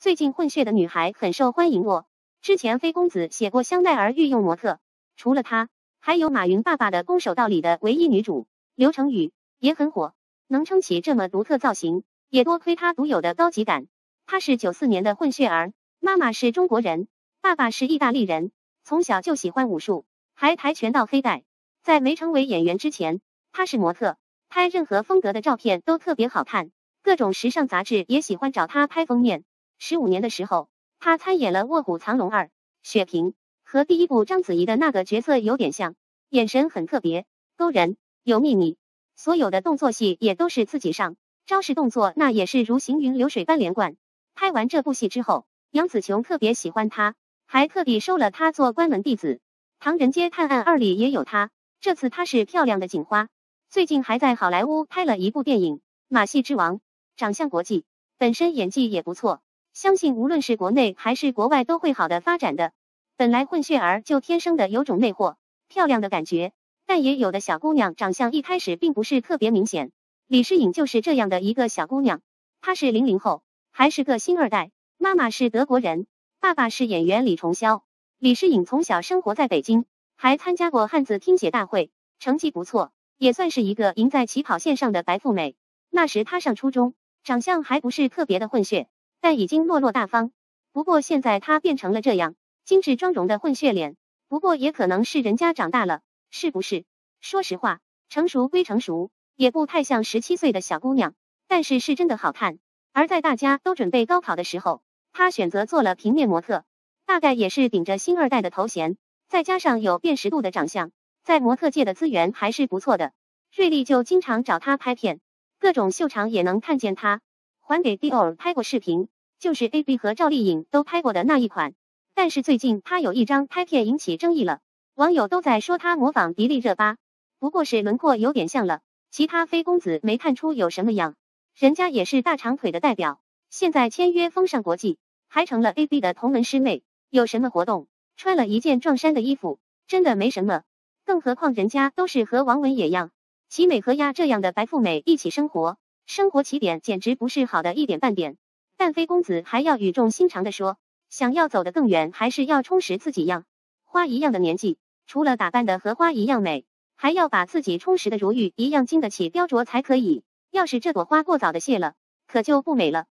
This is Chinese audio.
最近混血的女孩很受欢迎哦。之前飞公子写过香奈儿御用模特，除了她，还有马云爸爸的《攻守道》里的唯一女主刘成宇也很火，能撑起这么独特造型，也多亏她独有的高级感。她是九四年的混血儿，妈妈是中国人，爸爸是意大利人，从小就喜欢武术，还跆拳道黑带。在没成为演员之前，她是模特，拍任何风格的照片都特别好看，各种时尚杂志也喜欢找她拍封面。十五年的时候。他参演了《卧虎藏龙二》，雪萍和第一部章子怡的那个角色有点像，眼神很特别，勾人，有秘密。所有的动作戏也都是自己上，招式动作那也是如行云流水般连贯。拍完这部戏之后，杨紫琼特别喜欢他，还特地收了他做关门弟子。《唐人街探案二》里也有他，这次他是漂亮的警花。最近还在好莱坞拍了一部电影《马戏之王》，长相国际，本身演技也不错。相信无论是国内还是国外都会好的发展的。本来混血儿就天生的有种魅惑、漂亮的感觉，但也有的小姑娘长相一开始并不是特别明显。李诗颖就是这样的一个小姑娘，她是零零后，还是个星二代，妈妈是德国人，爸爸是演员李崇霄。李诗颖从小生活在北京，还参加过汉字听写大会，成绩不错，也算是一个赢在起跑线上的白富美。那时她上初中，长相还不是特别的混血。但已经落落大方，不过现在他变成了这样精致妆容的混血脸。不过也可能是人家长大了，是不是？说实话，成熟归成熟，也不太像十七岁的小姑娘，但是是真的好看。而在大家都准备高考的时候，他选择做了平面模特，大概也是顶着星二代的头衔，再加上有辨识度的长相，在模特界的资源还是不错的。瑞丽就经常找他拍片，各种秀场也能看见他。还给 Dior 拍过视频，就是 A B 和赵丽颖都拍过的那一款。但是最近他有一张拍片引起争议了，网友都在说他模仿迪丽热巴，不过是轮廓有点像了，其他飞公子没看出有什么样。人家也是大长腿的代表，现在签约风尚国际，还成了 A B 的同门师妹，有什么活动穿了一件撞衫的衣服，真的没什么。更何况人家都是和王文也一样，齐美和丫这样的白富美一起生活。生活起点简直不是好的一点半点，但飞公子还要语重心长的说，想要走得更远，还是要充实自己样。花一样的年纪，除了打扮的和花一样美，还要把自己充实的如玉一样经得起雕琢才可以。要是这朵花过早的谢了，可就不美了。